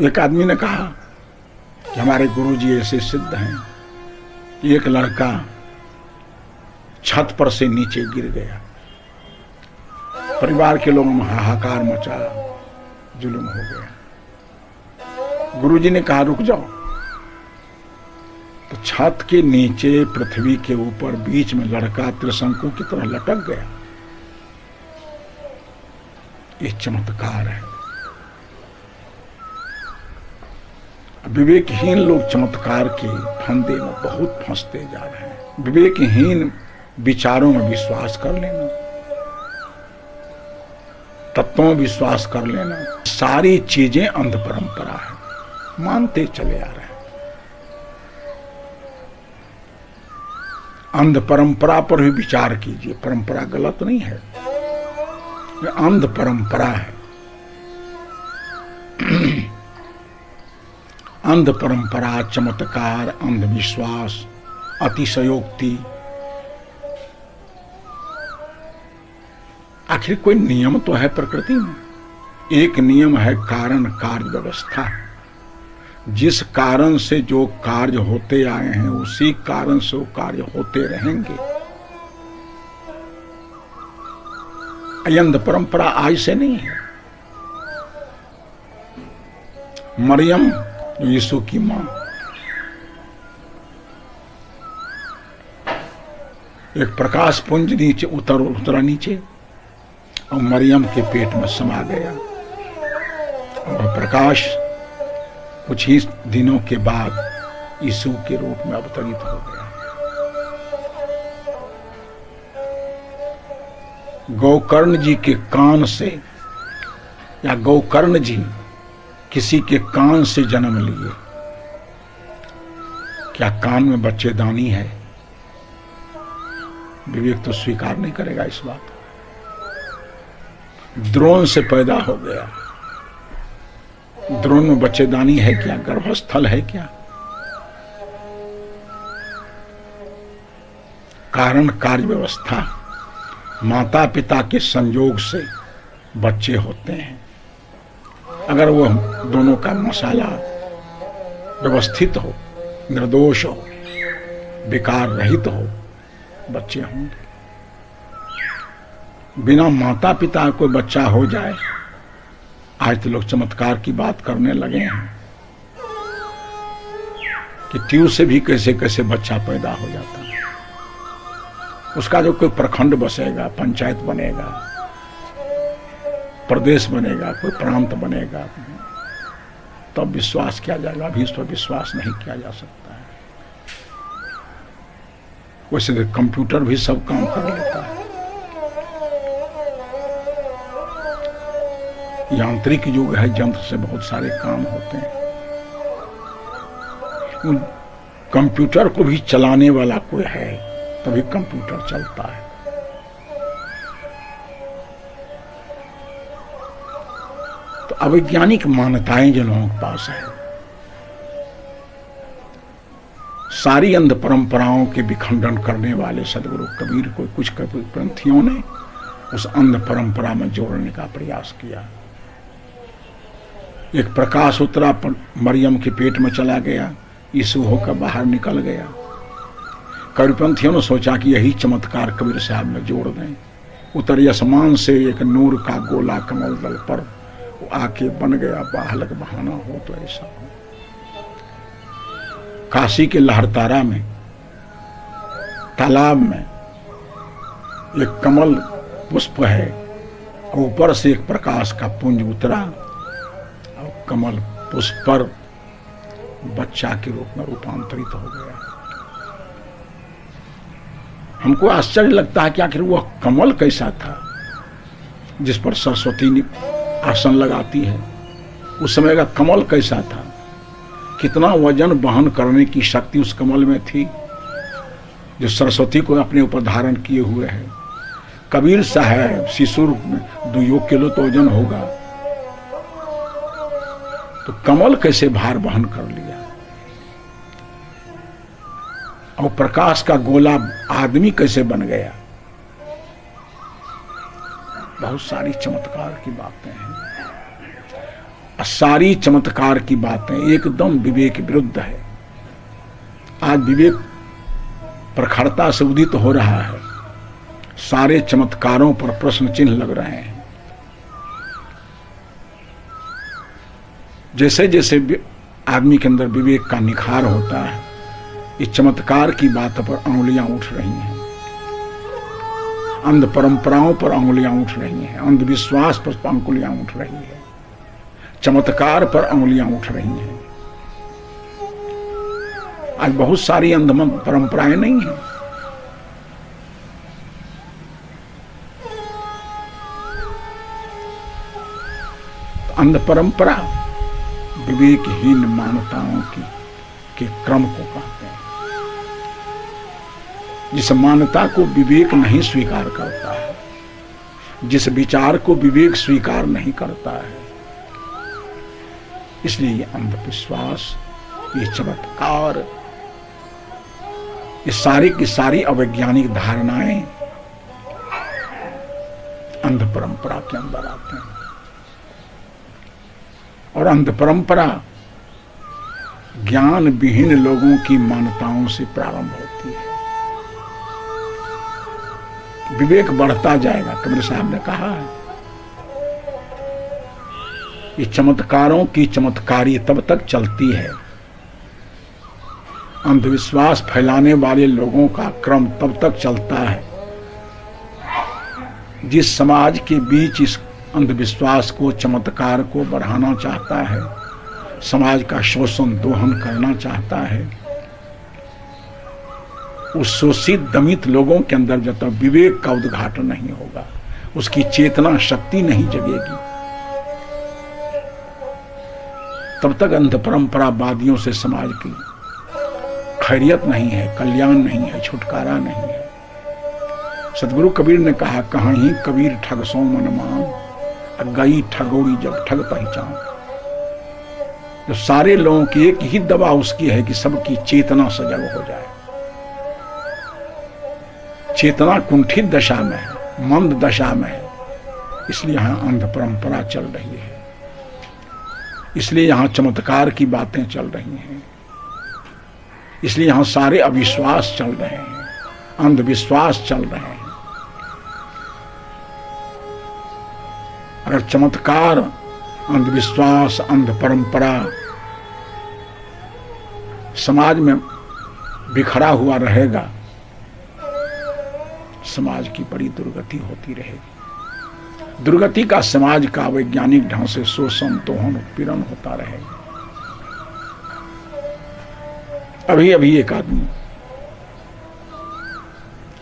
एक आदमी ने कहा कि हमारे गुरु जी ऐसे सिद्ध हैं एक लड़का छत पर से नीचे गिर गया। परिवार के लोगों में हाहाकार मचा, जुल्म हो गया। गुरुजी ने कहा, रुक जाओ। तो छत के नीचे, पृथ्वी के ऊपर बीच में लड़का त्रिशंकु की तरह लटक गया। ये चमत्कार है। विवेकहीन लोग चमत्कार के फंदे में बहुत फंसते जा रहे हैं। विवेकहीन विचारों में विश्वास कर लेना, तत्वों में विश्वास कर लेना, सारी चीज़ें अंध परंपरा है, मानते चले आ रहे हैं। अंध परंपरा पर भी विचार कीजिए, परंपरा गलत नहीं है अंध परंपरा है। अंध परंपरा चमत्कार अंधविश्वास, अतिशयोक्ति। आखिर कोई नियम तो है प्रकृति में? एक नियम है कारण कार्य व्यवस्था। जिस कारण से जो कार्य होते आए हैं, उसी कारण से वो कार्य होते रहेंगे। अंध परंपरा आज से नहीं है। मरियम यीशु की माँ। एक प्रकाश पुंज नीचे, उतर, उतरा नीचे, और मरियम के पेट में समा गया। और प्रकाश कुछ ही दिनों के बाद यीशु के रूप में अवतरित हो गया। गौकर्ण जी के कान से, या गौकर्ण जी किसी के कान से जन्म लिए। क्या कान में बच्चेदानी है? विवेक तो स्वीकार नहीं करेगा इस बात द्रोण से पैदा हो गया। द्रोण में बच्चेदानी है क्या? गर्भस्थल है क्या? कारण कार्य व्यवस्था माता पिता के संयोग से बच्चे होते हैं। अगर वो दोनों का मसाला व्यवस्थित हो, निर्दोष हो, बेकार रहित हो, बच्चे होंगे। बिना माता पिता को बच्चा हो जाए, आज तो लोग चमत्कार की बात करने लगे हैं कि ट्यूब से भी कैसे कैसे बच्चा पैदा हो जाता है। उसका जो कोई प्रखंड बसेगा, पंचायत बनेगा प्रदेश बनेगा, कोई प्रांत बनेगा, तब तो विश्वास किया जाएगा। अभी इस पर विश्वास नहीं किया जा सकता है। वैसे कंप्यूटर भी सब काम कर लेता है। यांत्रिक युग है, यंत्र से बहुत सारे काम होते हैं। कंप्यूटर को भी चलाने वाला कोई है, तभी कंप्यूटर चलता है। तो अवैज्ञानिक मान्यताएँ जो लोगों के पास है, सारी अंध परंपराओं के विखंडन करने वाले सदगुरु कबीर को कुछ कबीर ग्रंथियों ने उस अंध परंपरा में जोड़ने का प्रयास किया। एक प्रकाश उतरा मरियम के पेट में चला गया, यीशु होकर बाहर निकल गया। कविपंथियों ने सोचा कि यही चमत्कार कबीर साहब में जोड़ दें। उतर आसमान से एक नूर का गोला कमल दल पर आके बन गया बाहलक बहाना हो तो ऐसा हो। काशी के लहरतारा में, तालाब में एक कमल पुष्प है, ऊपर से एक प्रकाश का पुंज उतरा, और कमल पुष्प पर बच्चा के रूप में रूपांतरित हो गया। हमको आश्चर्य लगता है कि आखिर वह कमल कैसा था, जिस पर सरस्वती आसन लगाती है। उस समय का कमल कैसा था? कितना वज़न वहन करने की शक्ति उस कमल में थी, जो सरस्वती को अपने ऊपर धारण किए हुए है। कबीर साहब शिशुर में दो योग किलो तो वज़न होगा। तो कमल कैसे भार वहन कर लिया? और प्रकाश का गोला आदमी कैसे बन गया? बहुत सारी चमत्कार की बातें हैं। सारी चमत्कार की बातें एकदम विवेक विरुद्ध है। आज विवेक प्रखरता से उदित हो रहा है। सारे चमत्कारों पर प्रश्न चिन्ह लग रहे हैं। जैसे जैसे आदमी के अंदर विवेक का निखार होता है, इस चमत्कार की बात पर अंगुलियाँ उठ रही हैं। अंध परंपराओं पर अंगुलियाँ उठ रही हैं। अंधविश्वास पर अंगुलियाँ उठ रही है। चमत्कार पर अंगुलियाँ उठ रही हैं। आज बहुत सारी अंध परंपराएँ नहीं हैं। अंध परंपरा विवेकहीन मान्यताओं की, के क्रम को कहते हैं। जिस मान्यता को विवेक नहीं स्वीकार करता है, जिस विचार को विवेक स्वीकार नहीं करता है इसलिए ये अंधविश्वास, ये चमत्कार, ये सारी की सारी अवैज्ञानिक धारणाएँ अंध परंपरा के अंदर आते हैं। और अंध परंपरा ज्ञान विहीन लोगों की मान्यताओं से प्रारंभ होती है। विवेक बढ़ता जाएगा कबीर साहब ने कहा है। ये चमत्कारों की चमत्कारी तब तक चलती है। अंधविश्वास फैलाने वाले लोगों का क्रम तब तक चलता है। जिस समाज के बीच इस अंधविश्वास को, चमत्कार को बढ़ाना चाहता है, समाज का शोषण दोहन करना चाहता है, उस शोषित, दमित लोगों के अंदर जब तक विवेक का उद्घाटन नहीं होगा, उसकी चेतना शक्ति नहीं जगेगी। तब तक अंध परंपरावादियों से समाज की खैरियत नहीं है, कल्याण नहीं है, छुटकारा नहीं है। सदगुरु कबीर ने कहा कहा ही कबीर ठग सो मन मान गई ठगोड़ी जब ठग पहचान। जो सारे लोगों की एक ही दवा उसकी है कि सबकी चेतना सजग हो जाए। चेतना कुंठित दशा में है, मंद दशा में है, इसलिए यहाँ अंध परंपरा चल रही है। इसलिए यहाँ चमत्कार की बातें चल रही हैं। इसलिए यहाँ सारे अविश्वास चल रहे हैं, अंधविश्वास चल रहे हैं। अगर चमत्कार, अंधविश्वास, अंध परंपरा समाज में बिखरा हुआ रहेगा, समाज की बड़ी दुर्गति होती रहेगी। दुर्गति का समाज का वैज्ञानिक ढंग से शोषण तोहन उत्पीड़न होता रहेगा अभी अभी एक आदमी,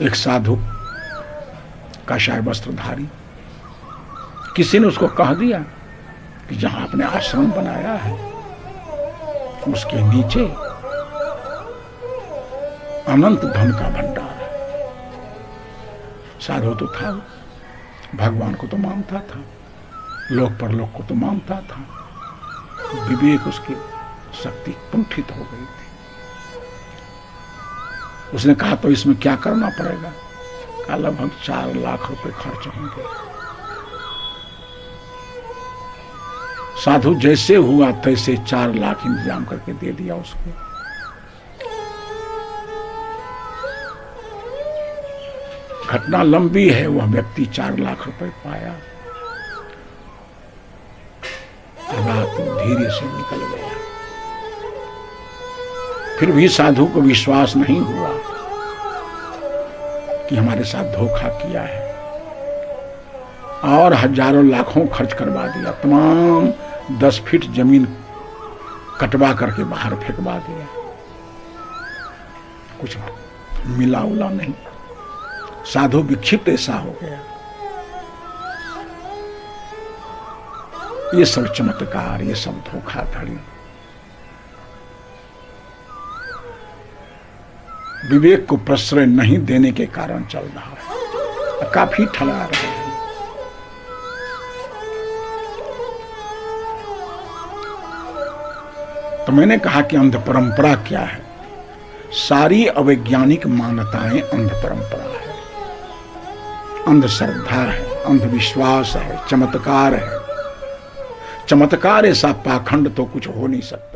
एक साधु काशाय वस्त्रधारी, किसी ने उसको कह दिया कि जहाँ आपने आश्रम बनाया है, उसके नीचे अनंत धन का भंडार है। साधु तो था। भगवान को तो मानता था, लोक पर लोक को तो मानता था। विवेक उसकी शक्ति कुंठित हो गई थी। उसने कहा तो इसमें क्या करना पड़ेगा? कहा लगभग चार लाख रुपए खर्च होंगे। साधु जैसे हुआ, तैसे चार लाख इंतज़ाम करके दे दिया उसको। घटना लंबी है, वह व्यक्ति चार लाख रुपए पाया। रात धीरे से निकल गया। फिर भी साधु को विश्वास नहीं हुआ कि हमारे साथ धोखा किया है। और हज़ारों लाखों खर्च करवा दिया। तमाम दस फीट ज़मीन कटवा करके बाहर फेंकवा दिया। कुछ मिला उला नहीं। साधु विक्षिप्त ऐसा हो गया। ये सब चमत्कार ये सब धोखाधड़ी। विवेक को प्रश्रय नहीं देने के कारण चल रहा है। काफ़ी ठला रहे हैं। तो मैंने कहा कि अंध परंपरा क्या है? सारी अवैज्ञानिक मान्यताएँ अंध परंपरा अंधश्रद्धा है अंधविश्वास है चमत्कार है। चमत्कार ऐसा पाखंड तो कुछ हो नहीं सकता।